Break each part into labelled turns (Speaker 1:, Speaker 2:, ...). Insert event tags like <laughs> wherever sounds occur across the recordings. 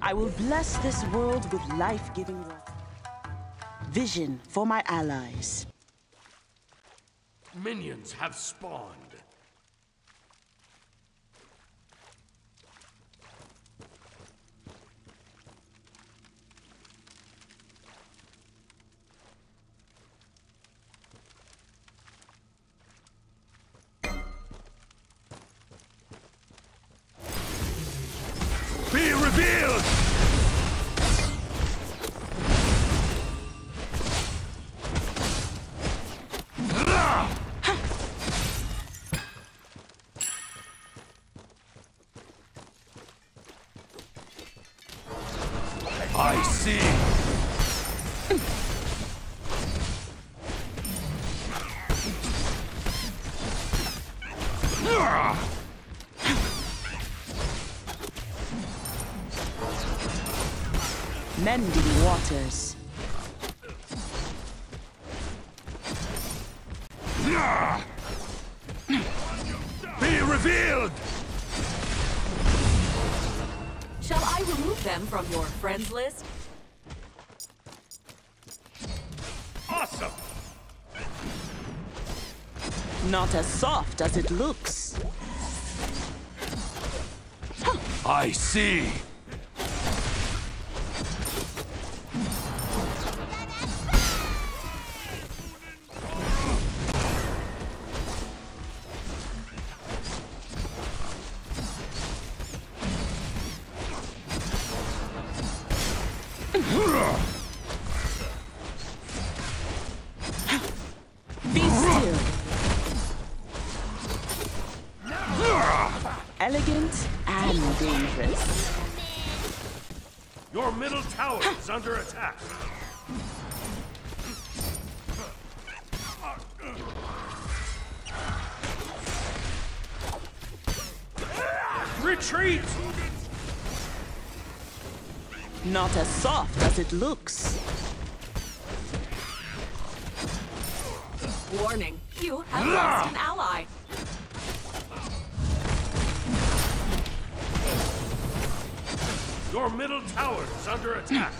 Speaker 1: I will bless this world with life-giving water. Vision for my allies.
Speaker 2: Minions have spawned. Be
Speaker 1: Mending waters.
Speaker 2: Be revealed!
Speaker 3: Shall I remove them from your friends list?
Speaker 2: Awesome!
Speaker 1: Not as soft as it looks.
Speaker 2: I see.
Speaker 1: Be still. Elegant and dangerous.
Speaker 2: Your middle tower is under attack.
Speaker 1: Not as soft as it looks.
Speaker 3: Warning, you have lost an ally.
Speaker 2: Your middle tower is under attack.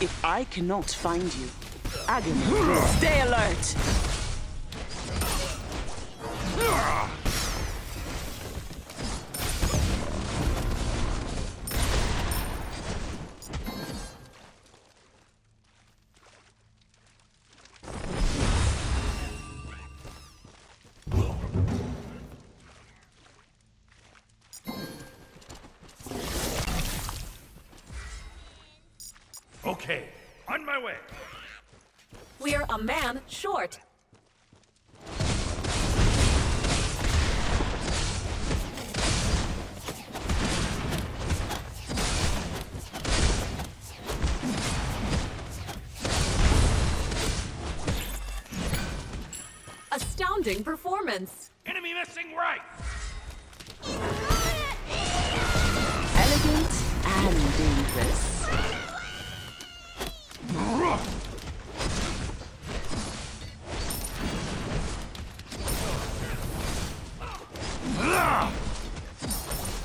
Speaker 1: If I cannot find you, agony, stay alert.
Speaker 2: Okay, on my way.
Speaker 3: We're a man short. Astounding performance.
Speaker 2: Enemy missing right.
Speaker 1: Elegant and dangerous.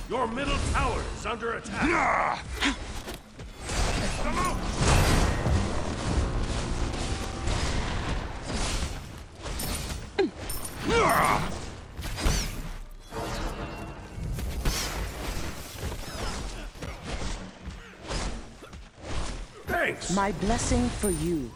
Speaker 2: Your middle tower is under attack. Thanks.
Speaker 1: My blessing for you.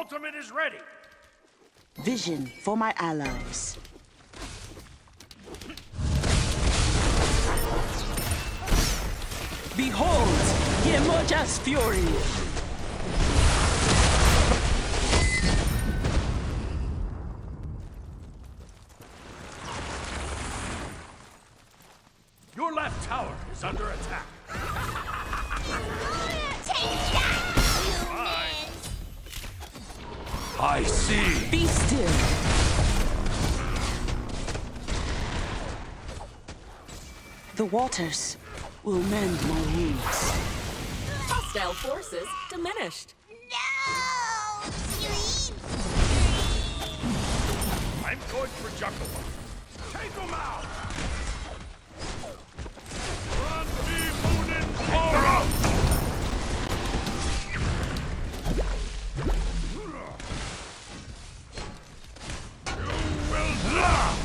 Speaker 2: Ultimate is ready.
Speaker 1: Vision for my allies. Behold, Yemoja's fury! The waters will mend my wounds.
Speaker 3: Hostile forces diminished.
Speaker 4: No! Sleep!
Speaker 2: I'm going for Juggalo. Take him out! Run, Munin Aura! You will not!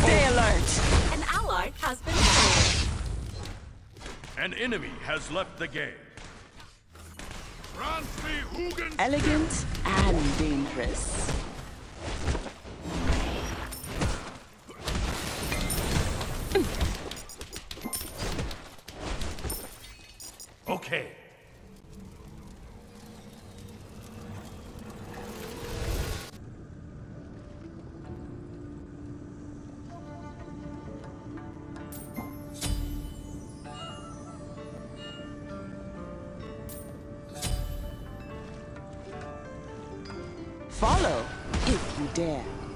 Speaker 1: Stay alert!
Speaker 3: An ally has been slain.
Speaker 2: An enemy has left the game. Run, be Hugin!
Speaker 1: Elegant and dangerous.
Speaker 2: Okay.
Speaker 1: Follow if you dare.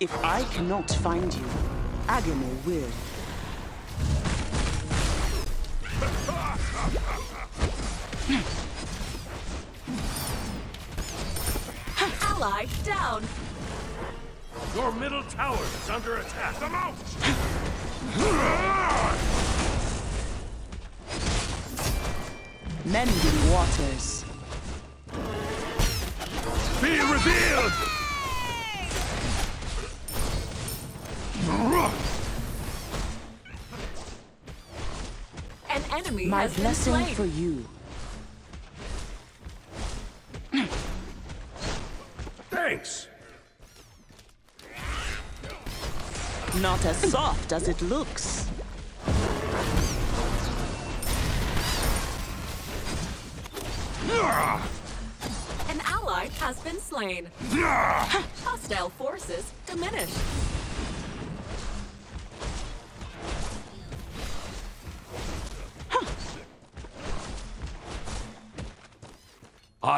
Speaker 1: If I cannot find you, Agamo will.
Speaker 3: Ally down.
Speaker 2: Your middle tower is under attack. Come out!
Speaker 1: Mending waters.
Speaker 2: Be revealed!
Speaker 3: An enemy
Speaker 1: My
Speaker 3: has been
Speaker 1: blessing
Speaker 3: slain.
Speaker 1: for you.
Speaker 2: Thanks!
Speaker 1: Not as soft as it looks.
Speaker 3: An ally has been slain. Hostile forces diminished.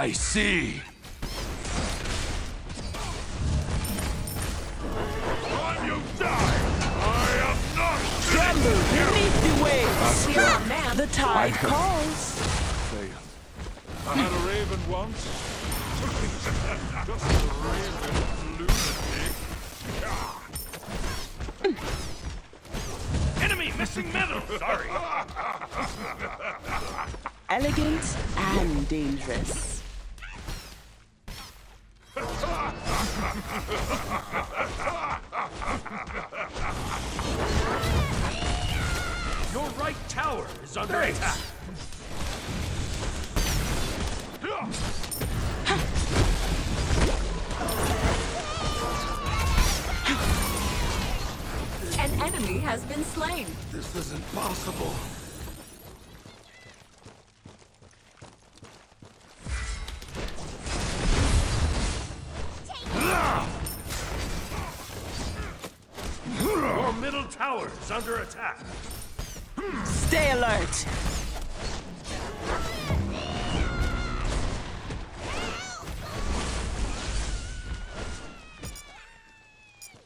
Speaker 2: I see! When you die, I am not
Speaker 1: Tremble beneath the waves.
Speaker 3: Your <laughs> man
Speaker 1: The tide calls.
Speaker 2: I had a raven once. Just a raven lunatic. Enemy missing middle! Sorry.
Speaker 1: Elegant and dangerous. <laughs>
Speaker 2: Your right tower is under attack.
Speaker 3: An enemy has been slain.
Speaker 2: This isn't possible.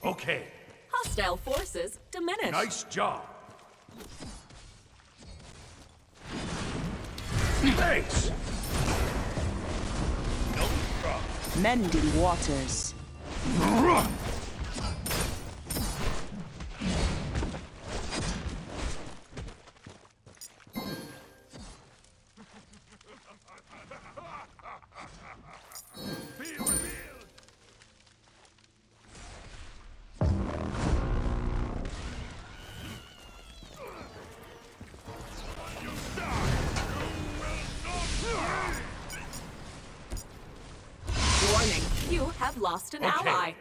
Speaker 2: Okay.
Speaker 3: Hostile forces diminished.
Speaker 2: Nice job. Thanks. No problem.
Speaker 1: Mending waters.
Speaker 3: Lost an
Speaker 2: Okay.
Speaker 3: ally.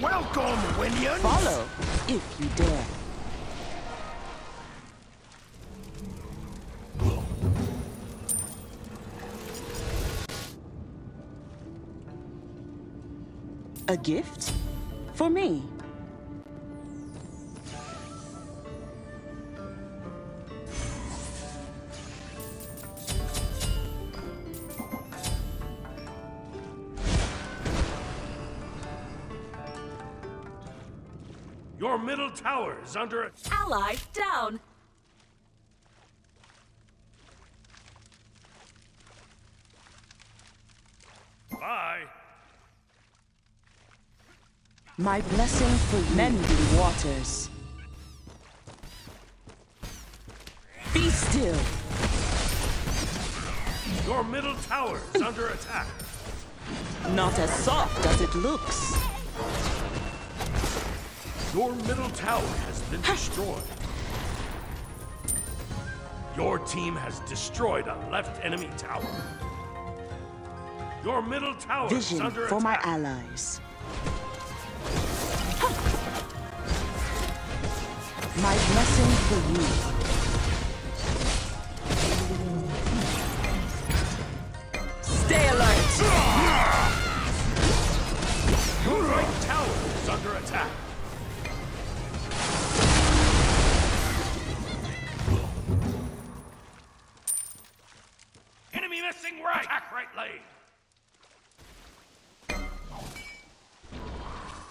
Speaker 2: Welcome, Winion.
Speaker 1: Follow, if you dare. A gift? For me.
Speaker 2: Your middle tower is under it.
Speaker 3: Ally down.
Speaker 2: Bye.
Speaker 1: My blessing for you. Mending waters. Be still.
Speaker 2: Your middle tower is under attack.
Speaker 1: Not as soft as it looks.
Speaker 2: Your middle tower has been destroyed. Your team has destroyed a left enemy tower. Your middle tower is
Speaker 1: Vision
Speaker 2: under
Speaker 1: for my allies. My blessing for you. Stay alert!
Speaker 2: Your right tower is under attack. Attack.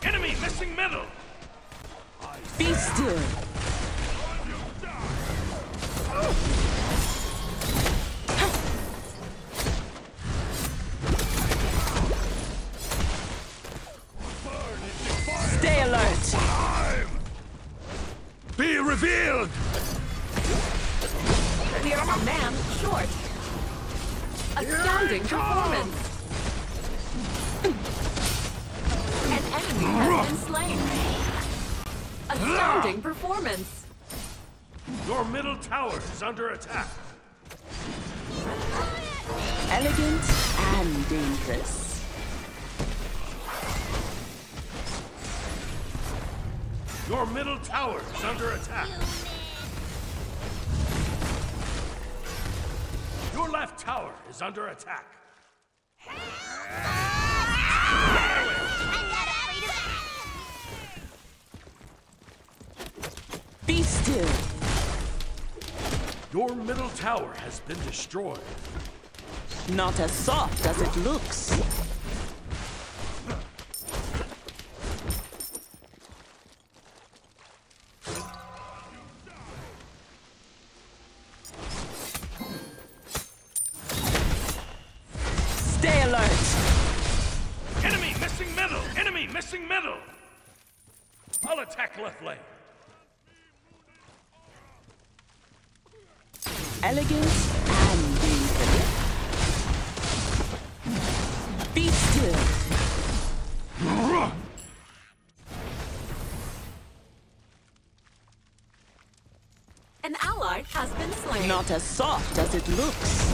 Speaker 2: Enemy missing middle.
Speaker 1: Be still. Stay alert!
Speaker 2: Be revealed.
Speaker 3: We are a man short. Astounding performance. An enemy has been slain. Astounding performance.
Speaker 2: Your middle tower is under attack.
Speaker 1: Elegant and dangerous.
Speaker 2: Your middle tower is under attack. Your left tower is under attack.
Speaker 4: I'm not afraid of
Speaker 1: Be still.
Speaker 2: Your middle tower has been destroyed.
Speaker 1: Not as soft as it looks.
Speaker 2: Middle! Enemy missing middle! I'll attack left lane.
Speaker 1: Elegant and dangerous. Be still.
Speaker 3: An ally has been slain.
Speaker 1: Not as soft as it looks.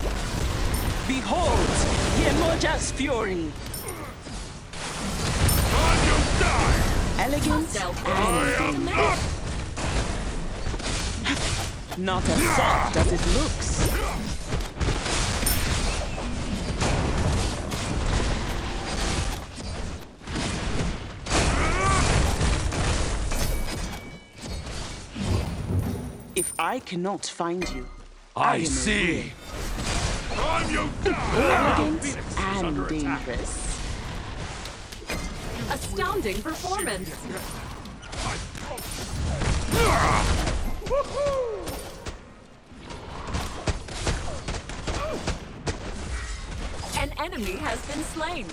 Speaker 1: Behold, Yemoja's fury. Elegant
Speaker 3: Stealth.
Speaker 1: and dangerous. Not as soft as it looks. If I cannot find you, I, am aware.
Speaker 2: On you die!
Speaker 1: Elegant
Speaker 2: Phoenix is <laughs> under
Speaker 1: and dangerous.
Speaker 3: Astounding performance. An enemy has been slain.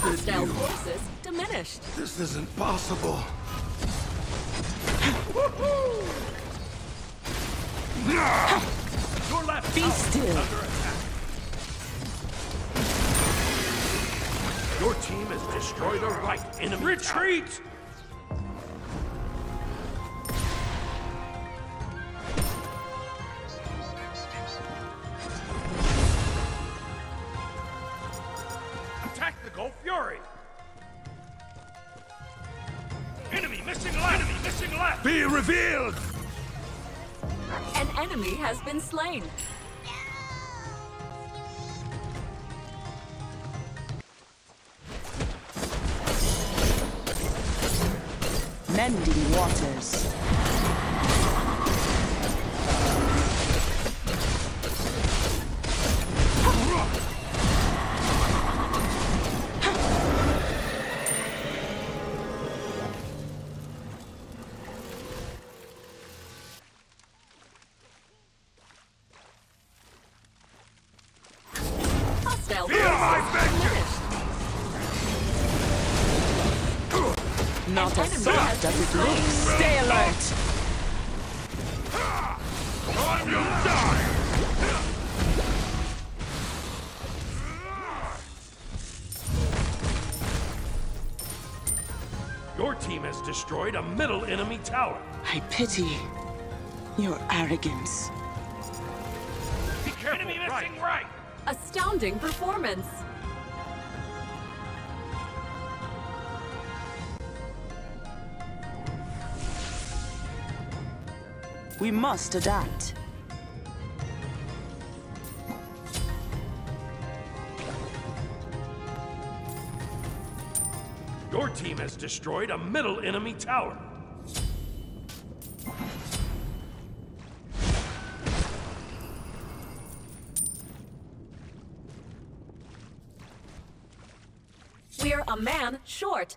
Speaker 3: Hostile forces diminished.
Speaker 2: This isn't possible. Your left
Speaker 1: Be still.
Speaker 2: Your team has destroyed a right enemy Retreat! Attack the Gold Fury! Enemy missing left! Enemy missing left! Be revealed!
Speaker 3: An enemy has been slain.
Speaker 1: Mending waters.
Speaker 3: Hostile
Speaker 2: Feel my
Speaker 3: forces
Speaker 1: Not
Speaker 3: An
Speaker 1: as
Speaker 3: enemy
Speaker 1: soft as it
Speaker 3: slain.
Speaker 1: looks. Stay alert.
Speaker 2: Time you'll die! Your team has destroyed a middle enemy tower.
Speaker 1: I pity your arrogance.
Speaker 2: Be careful, enemy missing right.
Speaker 3: Astounding performance.
Speaker 1: We must adapt.
Speaker 2: Your team has destroyed a middle enemy tower.
Speaker 3: We're a man short.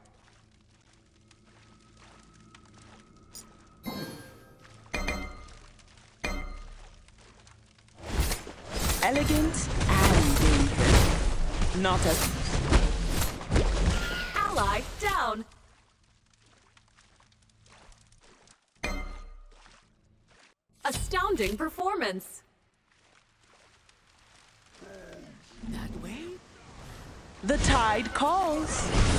Speaker 1: Elegant and dangerous. Not as
Speaker 3: Ally down. Astounding performance.
Speaker 1: that way. The tide calls.